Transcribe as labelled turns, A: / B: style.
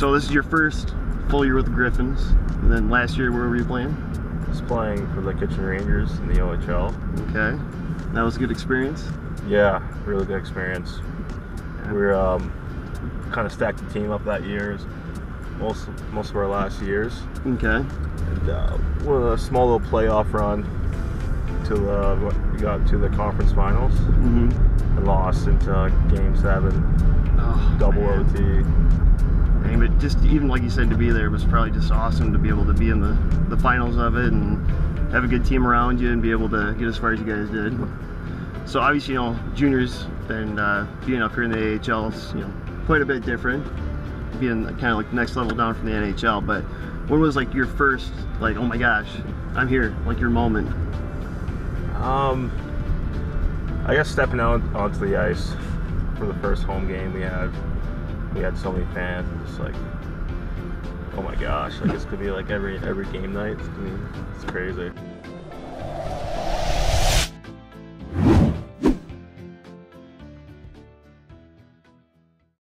A: So this is your first full year with the Griffins, and then last year where were you playing?
B: Was playing for the Kitchener Rangers in the OHL.
A: Okay, that was a good experience.
B: Yeah, really good experience. We were um, kind of stacked the team up that year, most most of our last years,
A: Okay,
B: and uh, with a small little playoff run to the we got to the conference finals
A: mm-hmm.
B: Lost into Game Seven,
A: oh,
B: double
A: man.
B: OT.
A: Dang, but just even like you said, to be there was probably just awesome to be able to be in the, the finals of it and have a good team around you and be able to get as far as you guys did. So obviously, you know, juniors and uh, being up here in the AHL is, you know, quite a bit different. Being kind of like next level down from the NHL. But when was like your first, like, oh my gosh, I'm here, like your moment?
B: Um, I guess stepping out onto the ice for the first home game we had, we had so many fans, and just like, oh my gosh, like this could be like every every game night. I mean, it's crazy.